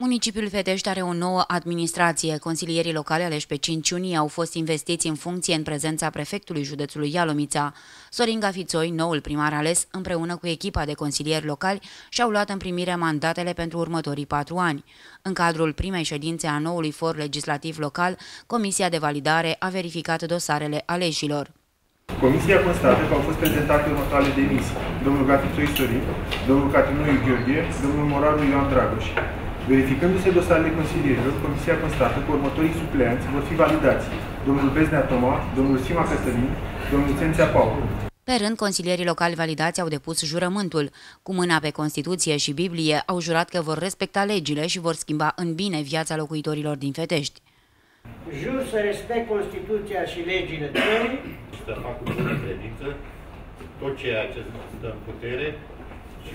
Municipiul Fetești are o nouă administrație. Consilierii locale aleși pe 5 iunie au fost investiți în funcție în prezența prefectului județului Ialomița. Sorin Gafițoi, noul primar ales, împreună cu echipa de consilieri locali, și-au luat în primire mandatele pentru următorii patru ani. În cadrul primei ședințe a noului for legislativ local, Comisia de Validare a verificat dosarele aleșilor. Comisia constată că au fost prezentate următoarele demisii. Domnul Gafițoi Sorin, domnul Catinoiu Gheorghe, domnul Moraru Ioan Dragoș. Verificându-se dosarele consilierilor, Comisia constată că următorii supleanți vor fi validați. Domnul Beznea Toma, domnul Sima Cătălin, domnul Țențea Paul. Pe rând, consilierii locali validați au depus jurământul. Cu mâna pe Constituție și Biblie, au jurat că vor respecta legile și vor schimba în bine viața locuitorilor din Fetești. Jur să respect Constituția și legile țării. Să fac cu bună credință tot ceea ce stă în putere și,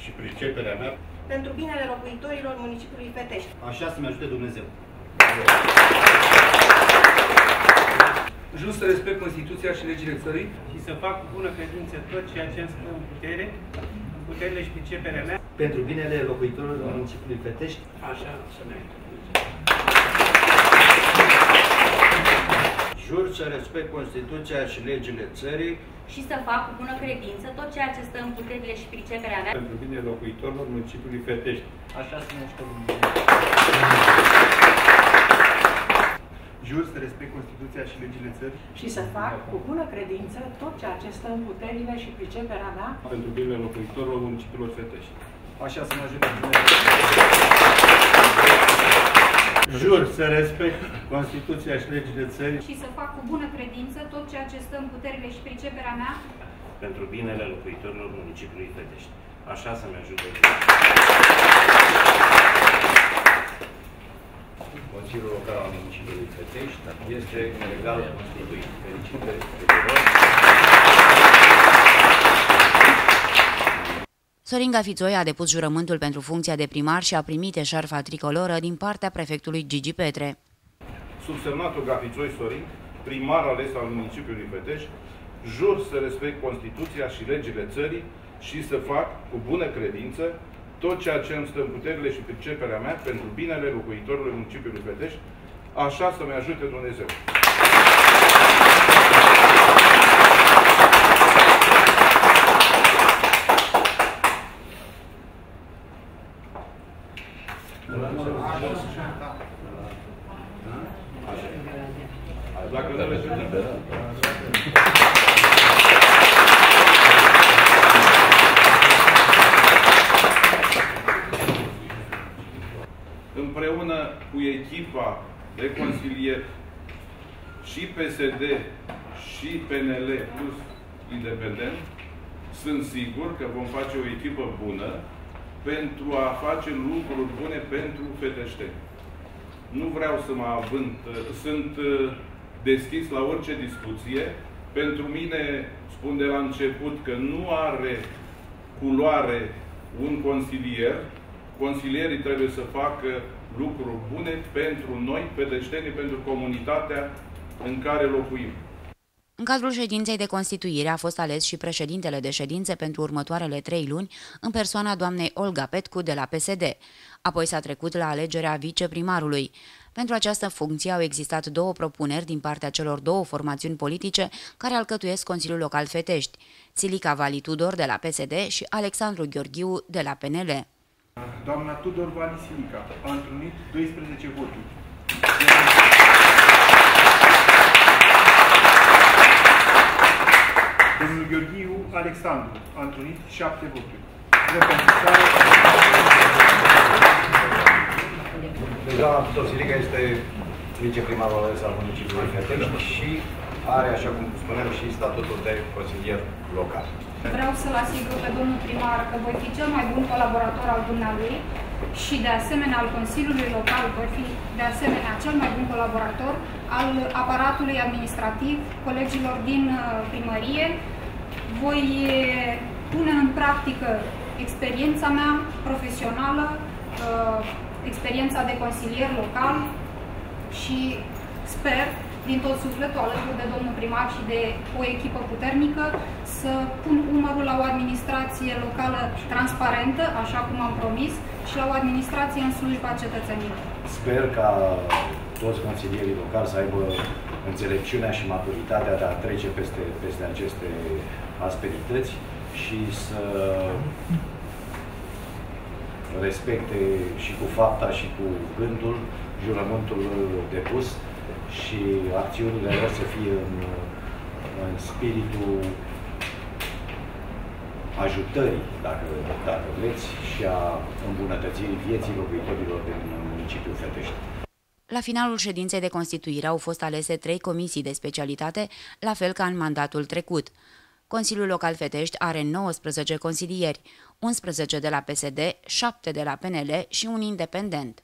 și priceperea mea pentru binele locuitorilor municipiului Fetești. Așa să-mi ajute Dumnezeu. Jur să respect Constituția și legile țării și să fac cu bună credință tot ceea ce îmi stă în putere, în puterile și priceperea mea. Pentru binele locuitorilor municipiului Fetești. Așa să-mi Jur să respect Constituția și legile țării și să fac cu bună credință tot ceea ce stă în puterile și priceperea mea. Pentru bine locuitorilor municipiului Fetești. Așa să ne ajută Jur să respect Constituția și legile țării. Și să fac cu bună credință tot ceea ce stă în puterile și priceperea mea. Pentru bine locuitorilor municipiului Fetești. Așa să ne ajute Dumnezeu. Jur să respect Constituția și legile țării și să fac cu bună credință tot ceea ce stă în puterile și priceperea mea pentru binele locuitorilor municipiului Fetești. Așa să-mi ajute. Consiliul Local al municipiului Fetești este legal constituit. Felicitări tuturor! Sorin Gafițoi a depus jurământul pentru funcția de primar și a primit eșarfa tricoloră din partea prefectului Gigi Petre. Subsemnatul Gafițoi Sorin, primar ales al municipiului Petești, jur să respect Constituția și legile țării și să fac cu bună credință tot ceea ce îmi stă în puterile și priceperea mea pentru binele locuitorilor municipiului Petești, așa să-mi ajute Dumnezeu. Dacă nu le Împreună cu echipa de consilier și PSD și PNL plus independent, sunt sigur că vom face o echipă bună pentru a face lucruri bune pentru feteșteni. Nu vreau să mă avânt, sunt uh, deschis la orice discuție. Pentru mine, spun de la început că nu are culoare un consilier. Consilierii trebuie să facă lucruri bune pentru noi, feteștenii, pentru comunitatea în care locuim. În cadrul ședinței de constituire a fost ales și președintele de ședințe pentru următoarele trei luni, în persoana doamnei Olga Petcu de la PSD. Apoi s-a trecut la alegerea viceprimarului. Pentru această funcție au existat două propuneri din partea celor două formațiuni politice care alcătuiesc Consiliul Local Fetești, Silica Vali Tudor de la PSD și Alexandru Gheorghiu de la PNL. Doamna Tudor Vali Silica a întrunit 12 voturi. Domnul Gheorghiu Alexandru a întrunit 7 voturi. Deja Tosilica este viceprimarul ales al municipiului Fetești și are, așa cum spuneam, și statutul de consilier local. Vreau să-l asigur pe domnul primar că voi fi cel mai bun colaborator al dumnealui și de asemenea al Consiliului Local voi fi de asemenea cel mai bun colaborator al aparatului administrativ, colegilor din uh, primărie. Voi uh, pune în practică experiența mea profesională, uh, experiența de consilier local și sper din tot sufletul, alături de domnul primar și de o echipă puternică, să pun umărul la o administrație locală transparentă, așa cum am promis, și la o administrație în slujba cetățenilor. Sper ca toți consilierii locali să aibă înțelepciunea și maturitatea de a trece peste, peste aceste asperități și să respecte și cu fapta și cu gândul jurământul depus și acțiunile lor să fie în, în spiritul ajutării, dacă, dacă vreți, și a îmbunătățirii vieții locuitorilor din municipiul Fetești. La finalul ședinței de constituire au fost alese trei comisii de specialitate, la fel ca în mandatul trecut. Consiliul Local Fetești are 19 consilieri, 11 de la PSD, 7 de la PNL și un independent.